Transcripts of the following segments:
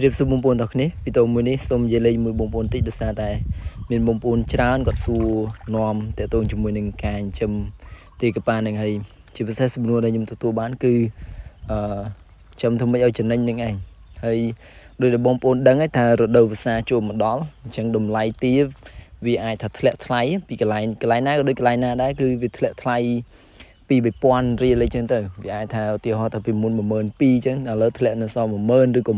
ជ្រាបសួរបងប្អូនទាំងគ្នាវីដេអូមួយនេះសូមនិយាយលេងមួយបងប្អូនតិចដោយសារតែ មានបងប្អូនច្រើនគាត់សួរនាំតេតងជាមួយនឹងការចិញ្ចឹមទីកប៉ានឹងហើយជាពិសេសសំណួរដែលខ្ញុំទទួលបានគឺអឺចិញ្ចឹមធ្វើម៉េចឲ្យចំណេញនឹងឯងហើយដោយដែលបងប្អូនដឹងហើយថារដូវវស្សាចូលមកដល់អញ្ចឹងតម្លៃទាវាអាចថាធ្លាក់ថ្លៃពីកន្លែងកន្លែងណាក៏ដូចកន្លែងណាដែរគឺវាធ្លាក់ថ្លៃពី 2000រៀលអីចឹងទៅវាអាចថាឧទាហរណ៍ថាពីមុន12000អញ្ចឹងឥឡូវធ្លាក់នៅសល់10000ឬក៏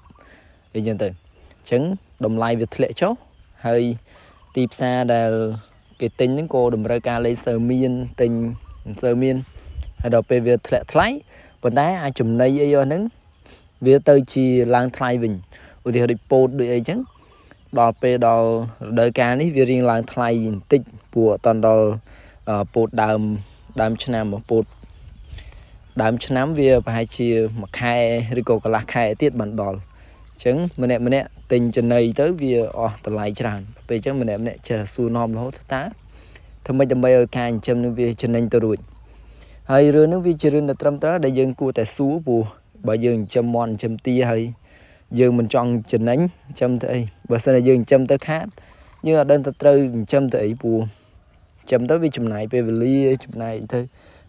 9000អីចឹងទៅអញ្ចឹងតម្លៃវាធ្លាក់ចុះហើយទីផ្សារដែលគេទិញហ្នឹងក៏តម្រូវការលេខសើមានទិញមិនសូវមានហើយដល់ពេលវាធ្លាក់ថ្លៃប៉ុន្តែអាចចំណីអីអស់ហ្នឹងវាទៅជាឡើងថ្លៃវិញឧទាហរណ៍ដូចពោតដូចអីចឹងដល់ពេលដល់រដូវកាលនេះវារៀងឡើងថ្លៃបន្តិចព្រោះអត់ដល់ពោតដើម ដើមឆ្នាំមកពោតដើមឆ្នាំវាប្រហែលជាមួយខែឬក៏កន្លះខែទៀតបានដល់អញ្ចឹងម្នាក់ម្នាក់ទិញចំណីទៅវាអស់តម្លៃច្រើនពេលអញ្ចឹងម្នាក់ម្នាក់ចេះសួរនាំរហូតតាធ្វើម៉េចដើម្បីឲ្យការចិញ្ចឹមនឹងវាចំណេញទៅរួចហើយរឿងនេះវាជារឿងដែលត្រឹមត្រូវដែលយើងគួរតែសួរព្រោះបើយើងចិញ្ចឹមមន់ចិញ្ចឹមទាហើយយើងមិនចង់ចំណេញចិញ្ចឹមទៅអីបើសិនជាយើងចិញ្ចឹមទៅខាតយើងអត់ដឹងទៅត្រូវចិញ្ចឹមទៅអីព្រោះ ចឹមទៅវាចំណាយពេលវេលាចំណាយទៅ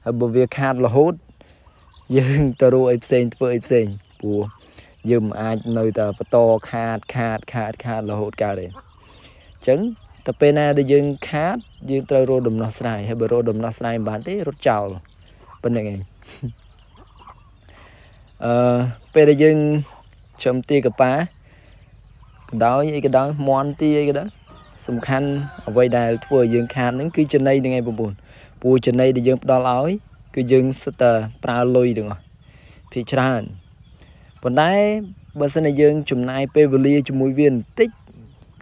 ហើយបើវាខាតរហូត យើងទៅរកអីផ្សេងធ្វើអីផ្សេងព្រោះយើងមិនអាចនៅតែបន្តខាតខាតខាតខាតរហូតកើតទេអញ្ចឹងតែពេលណាដែលយើងខាតយើងត្រូវរកដំណោះស្រាយហើយបើរកដំណោះស្រាយមិនបានទេរត់ចោលប៉ុណ្្នឹងឯងអឺពេលដែលយើងចំទីកប៉ាកដោយអីកដោយមន់ទីអីក៏ដោយ សំខាន់អ្វីដែលធ្វើឲ្យយើងខាតហ្នឹងគឺចំណីហ្នឹងឯងបងប្អូនព្រោះចំណីដែលយើងផ្ដល់ឲ្យគឺយើងសិតតែប្រើលុយទាំងអស់ភាគច្រើនប៉ុន្តែបើសិនជាយើងចំណាយពេលវេលាជាមួយវាបន្តិច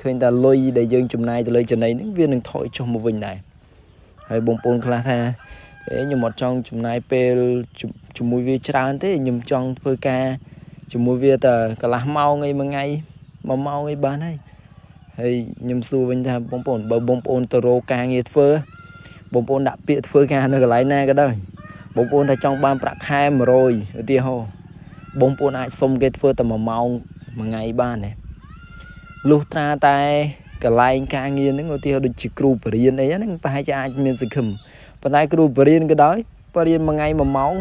ឃើញតែលុយដែលយើងចំណាយទៅលើចំណីហ្នឹងវានឹងថយចុះមកវិញដែរហើយបងប្អូនខ្លះថាអេខ្ញុំអត់ចង់ចំណាយពេលជាមួយវាច្រើនទេខ្ញុំចង់ធ្វើការជាមួយវាតែកន្លះម៉ោងអីមួយថ្ងៃមួយម៉ោងអីបានហើយ ហើយខ្ញុំសួរវិញថាបងប្អូនបើបងប្អូនទៅរកការងារធ្វើបងប្អូនដាក់ពាក្យធ្វើការនៅកន្លែងណាក៏ដោយបងប្អូនថាចង់បានប្រាក់ខែ100ឧទាហរណ៍បងប្អូនអាចសុំគេធ្វើតែ1ម៉ោងមួយថ្ងៃបានទេលុះត្រាតែកន្លែងការងារហ្នឹងឧទាហរណ៍ដូចជាគ្រូបរិញ្ញាអីហ្នឹងប្រហែលជាអាចមានសង្ឃឹមប៉ុន្តែគ្រូបរិញ្ញាក៏ដោយបរិញ្ញាមួយថ្ងៃ1ម៉ោង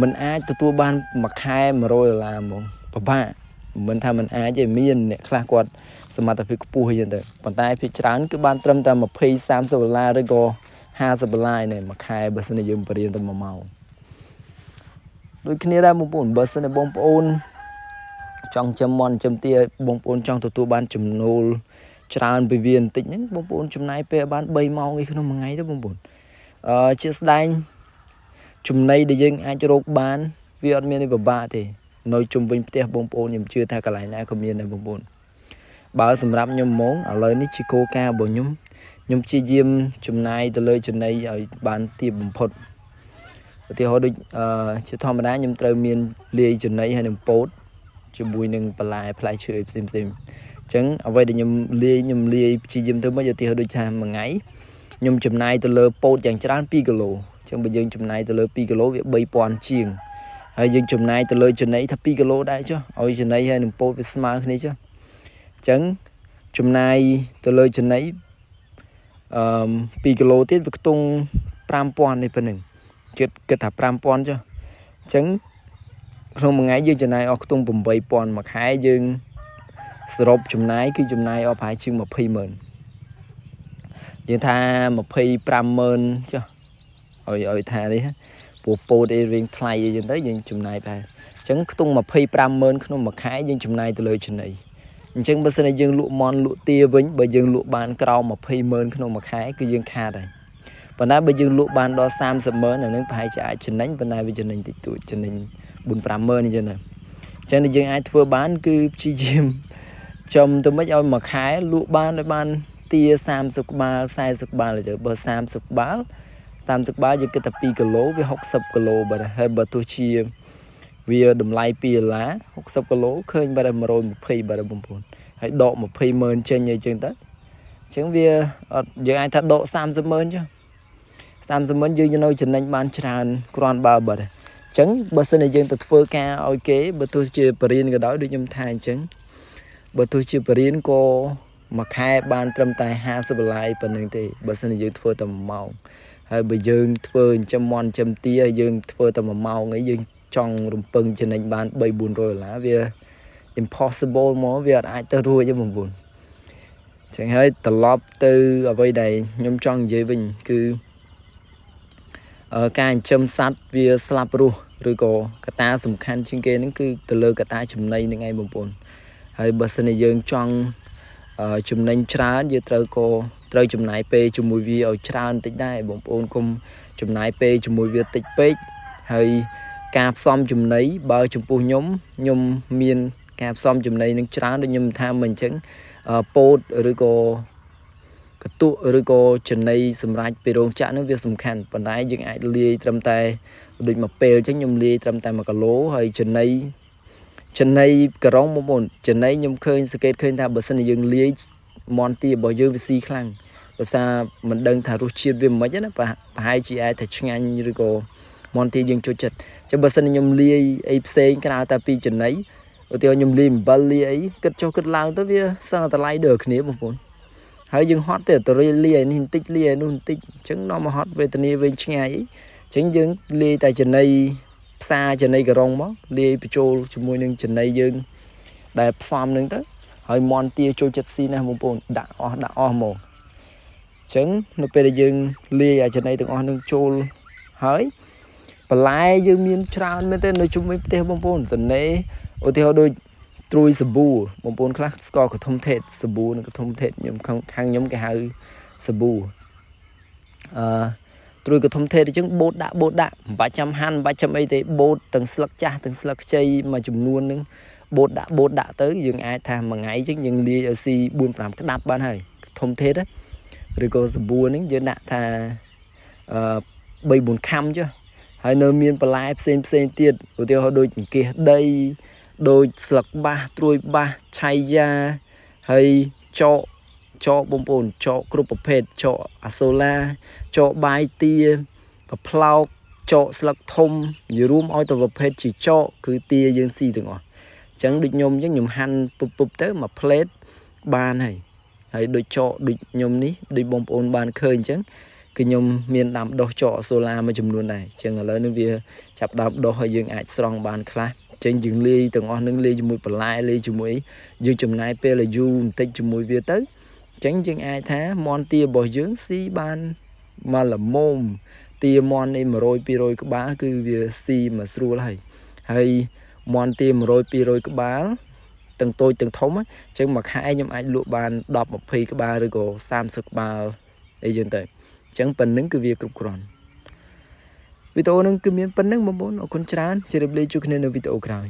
มันអាចទទួលបានមួយខែ100ដុល្លារហ្មងពិបាក មិនថាมันអាចទេមានអ្នកខ្លះគាត់សមត្ថភាពខ្ពស់អីចឹងទៅប៉ុន្តែភាគច្រើនគឺបានត្រឹមតែ20 30ដុល្លារឬក៏50ដុល្លារនេះមួយខែបើសិនជាយើងបរៀនទៅ1ម៉ោងដូចគ្នាដែរបងប្អូនបើសិនជាបងប្អូនចង់ចំមន់ចំទាបងប្អូនចង់ទទួលបានចំណូលច្រើនពីវាបន្តិចហ្នឹងបងប្អូនចំណាយពេលបាន3ម៉ោងឯក្នុងមួយថ្ងៃទៅបងប្អូនអឺជាស្ដែងចំណីដែលយើងអាចរកបានវាអត់មានអីពិបាកទេ នៅជុំវិញផ្ទះបងប្អូនខ្ញុំជឿថាកន្លែងណាក៏មានដែរបងប្អូនបើសម្រាប់ខ្ញុំហ្មងឥឡូវនេះជាគោលការណ៍របស់ខ្ញុំខ្ញុំព្យាយាមចំណាយទៅលើចំណីឲ្យបានទាបបំផុតឧទាហរណ៍ដូចអឺជាធម្មតាខ្ញុំត្រូវមានលាយចំណីហើយនឹងពោតជាមួយនឹងបន្លែផ្លែឈើផ្សេងផ្សេងអញ្ចឹងអ្វីដែលខ្ញុំលាយខ្ញុំលាយព្យាយាមធ្វើម៉េចឧទាហរណ៍ដូចថាមួយថ្ងៃខ្ញុំចំណាយទៅលើពោតយ៉ាងច្រើន2គីឡូអញ្ចឹងបើយើងចំណាយទៅលើ2គីឡូវា3000ជាង ហើយយើងចំណាយទៅលើចំណីថា2គីឡូដែរចុះឲ្យចំណីហើយនឹងពោតវាស្មើគ្នាចុះចឹងចំណាយទៅលើចំណីអឺ2គីឡូទៀតវាខ្ទង់5000នេះប៉ុណ្ណឹងគិតគិតថា5000ចុះអញ្ចឹងក្នុងមួយថ្ងៃយើងចំណាយអស់ខ្ទង់8000មួយខែយើងសរុបចំណាយគឺចំណាយអស់ប្រហែលជាង20ម៉ឺនយើងថា25ម៉ឺនចុះឲ្យឲ្យថានេះ ព្រោះពោតអីរៀងថ្លៃអីចឹងទៅយើងចំណាយបែបអញ្ចឹងខ្ទង់25ម៉ឺនក្នុងមួយខែយើងចំណាយទៅលើចំណីអញ្ចឹងបើសិនជាយើងលក់មន់លក់ទាវិញបើយើងលក់បានក្រោម20ម៉ឺនក្នុងមួយខែគឺយើងខាតហើយប៉ុន្តែបើយើងលក់បានដល់30ម៉ឺនអានឹងប្រហែលជាអាចចំណេញប៉ុន្តែវាចំណេញតិចតួចចំណេញ4 5ម៉ឺនអញ្ចឹងទៅអញ្ចឹងយើងអាចធ្វើបានគឺព្យាយាមចំទៅមិនឲ្យមួយខែលក់បានឲ្យបានទា30ក្បាល40ក្បាលទៅបើ30ក្បាល 30ក្បាលយើងគិតថា2គីឡូវា60គីឡូបាទហើយបើទោះជាវាតម្លៃ2ដុល្លារ60គីឡូឃើញបាទ120បាទបងប្អូនហើយដក20ម៉ឺនចេញអីចឹងទៅអញ្ចឹងវាអត់យើងអាចថាដក30ម៉ឺនចុះ30ម៉ឺនយើងនៅចំណេញបានច្រើនគ្រាន់បើបាទចឹងបើសិនជាយើងទៅធ្វើការឲ្យគេបើទោះជាបរិញ្ញាក៏ដោយដូចខ្ញុំថាអញ្ចឹងបើទោះជាបរិញ្ញាក៏មួយខែបានត្រឹមតែ50ដុល្លារប៉ុណ្្នឹងទេបើសិនជាយើងធ្វើតែ1ម៉ោង ហើយបើយើងធ្វើចិញ្ចឹមមន់ចិញ្ចឹមទាយើងធ្វើតែ1ម៉ោងអីយើងចង់រំពឹងចំណេញបាន3 400ដុល្លារវា impossible មកវាអាចទៅរួចទេបងប្អូនចឹងហើយត្រឡប់ទៅអ្វីដែលខ្ញុំចង់និយាយវិញគឺការចិញ្ចឹមសត្វវាស្លាប់រស់ឬក៏កត្តាសំខាន់ជាងគេហ្នឹងគឺទៅលើកត្តាចំណីហ្នឹងឯងបងប្អូនហើយបើសិនជាយើងចង់ចំណេញច្រើនយើងត្រូវក៏ ត្រូវចំណាយពេលជាមួយវាឲ្យច្រើនតិចដែរបងប្អូនកុំចំណាយពេលជាមួយវាតិចពេកហើយការផ្សំចំណីបើចំពោះខ្ញុំខ្ញុំមានការផ្សំចំណីនឹងច្រើនដូចខ្ញុំថាមិញអញ្ចឹងពោតឬក៏កតុឬក៏ចំណីសម្រាប់ពីរោងចក្រនឹងវាសំខាន់ប៉ុន្តែយើងអាចលាយត្រឹមតែដូចមួយពេលអញ្ចឹងខ្ញុំលាយត្រឹមតែ1គីឡូហើយចំណីចំណីក្រុងបងប្អូនចំណីខ្ញុំឃើញសង្កេតឃើញថាបើសិនជាយើងលាយ មន់ទារបស់យើងវាស៊ីខ្លាំងភាសាមិនដឹងថារសជាតិវាមិនណាប្រហែលជាអាចថាឆ្ងាញ់ឬក៏មន់ទាយើងចូលចិត្តចឹងបើសិនខ្ញុំលាយអីផ្សេងក្រៅតែពីចំណីឧទាហរណ៍ខ្ញុំលាយអំបិលលាយអីគិតចុះគិតឡើងទៅវាសឹងតម្លៃដូចគ្នាបងប្អូនហើយយើងហត់ទៅទៅលាយនេះបន្តិចលាយនោះបន្តិចអញ្ចឹងនាំមកហត់វេទនាវិញឆ្ងាយអីអញ្ចឹងយើងលាយតែចំណីផ្សារចំណីករងមកលាយបញ្ចូលជាមួយនឹងចំណីយើងដែលផ្សំនឹងទៅ ហើយមន់ទាចូលចិត្តស៊ីណាស់បងប្អូនដាក់អស់ដាក់អស់ហ្មងអញ្ចឹងនៅពេលដែលយើងលាយអាចំណីទាំងអស់នឹងចូលហើយបន្លែយើងមានច្រើនមែនទេនៅជុំវិញផ្ទះបងប្អូនសនេឧទាហរណ៍ដូចត្រួយសាប៊ូបងប្អូនខ្លះស្គាល់កធុំថេតសាប៊ូនិងកធុំថេតខ្ញុំខាងខ្ញុំគេហៅសាប៊ូអឺត្រួយកធុំថេតអញ្ចឹងបូតដាក់បូតដាក់មិនបាច់ចាំហាន់មិនបាច់ចាំអីទេបូតទាំងស្លឹកចាស់ទាំងស្លឹកខ្ចីមួយចំនួនហ្នឹង បូតដាក់បូតដាក់ទៅយើងអាចថាមួយថ្ងៃអញ្ចឹងយើងលាយឲ្យស៊ី4 5ក្តាប់បានហើយកធុំថេតឬក៏សាប៊ូហ្នឹងយើងដាក់ថាអឺ3 4ខាំចុះហើយនៅមានបន្លែផ្សេងផ្សេងទៀតឧទាហរណ៍ដូចអង្គាសដីដូចស្លឹកបាសត្រួយបាសឆៃយ៉ាហើយចកចកបងប្អូនចកគ្រប់ប្រភេទចកអាសូឡាចកបាយទាកផ្លោកចកស្លឹកធំនិយាយរួមឲ្យទៅប្រភេទជាចកគឺទាយើងស៊ីទាំងអស់អញ្ចឹងដូចខ្ញុំអញ្ចឹងខ្ញុំហាន់ពុបពុបទៅមួយផ្លេតបានហើយហើយដូចចកដូចខ្ញុំនេះដូចបងប្អូនបានឃើញអញ្ចឹងគឺខ្ញុំមានដាំដុះចកសូឡាមួយចំនួនដែរអញ្ចឹងឥឡូវនេះវាចាប់ដាំដុះហើយយើងអាចស្រង់បានខ្លះចេញយើងលាយទាំងអស់នឹងលាយជាមួយបន្លែលាយជាមួយយើងចំណាយពេលយូរបន្តិចជាមួយវាទៅអញ្ចឹងយើងអាចថាមន់ទារបស់យើងស៊ីបានមកល្មមទាមន់នេះ100 200ក្បាលគឺវាស៊ីមកស្រួលហើយហើយ មន់ទា100 200ក្បាលទាំងតូចទាំងធំអញ្ចឹងមួយខែខ្ញុំអាចលក់បាន10 20ក្បាលឬក៏30ក្បាលអីចឹងទៅអញ្ចឹងប៉ុណ្្នឹងគឺវាគ្រប់គ្រាន់វីដេអូនឹងគឺមានប៉ុណ្្នឹងបងប្អូនអរគុណច្រើនជម្រាបលាជួបគ្នានៅវីដេអូក្រោយ